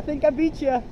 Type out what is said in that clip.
I think I beat you.